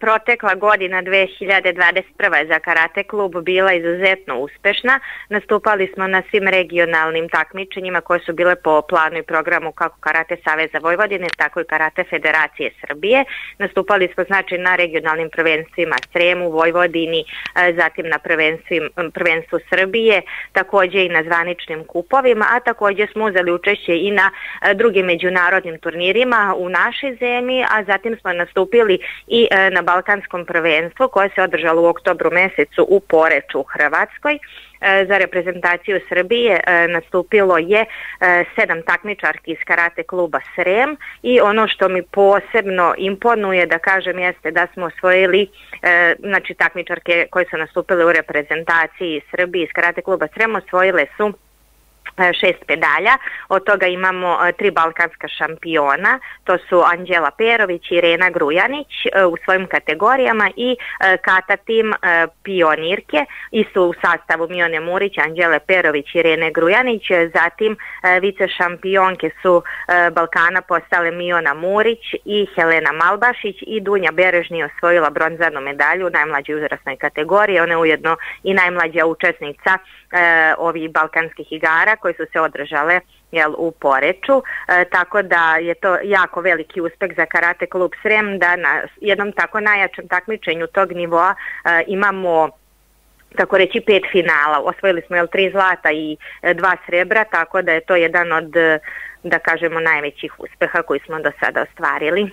Protekla godina 2021. za karate klub bila izuzetno uspešna. Nastupali smo na svim regionalnim takmičenjima koje su bile po planu i programu kako Karate Saveza Vojvodine, tako i Karate Federacije Srbije. Nastupali smo znači na regionalnim prvenstvima Sremu, Vojvodini, e, zatim na prvenstvu Srbije, takođe i na zvaničnim kupovima, a takođe smo uzeli učešće i na e, drugim međunarodnim turnirima u našoj zemlji, a zatim smo nastupili i e, na Balkanskom prvenstvu koje se održalo u oktobru mesecu u Poreču u Hrvatskoj. E, za reprezentaciju Srbije e, nastupilo je e, sedam takmičarki iz karate kluba Srem i ono što mi posebno imponuje da kažem jeste da smo osvojili znači takmičarke koje su nastupile u reprezentaciji Srbije iz karate kluba Srem osvojile su šest pedalja, od toga imamo e, tri balkanska šampiona, to su Anđela Perović i Irena Grujanić e, u svojim kategorijama i kata tim pionirke, isto u sastavu Mione Murić, Anđele Perović i Irene Grujanić, zatim vice šampionke su Balkana postale Miona Murić i Helena Malbašić i Dunja Berežni osvojila bronzanu medalju u najmlađoj uzrasnoj kategoriji, ona je ujedno i najmlađa učesnica ovih balkanskih igara koje su se održale jel, u Poreču, e, tako da je to jako veliki uspeh za Karate klub Srem da na jednom tako najjačem takmičenju tog nivoa e, imamo tako reći pet finala. Osvojili smo jel, tri zlata i e, dva srebra, tako da je to jedan od da kažemo najvećih uspeha koji smo do sada ostvarili.